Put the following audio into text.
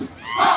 Ah!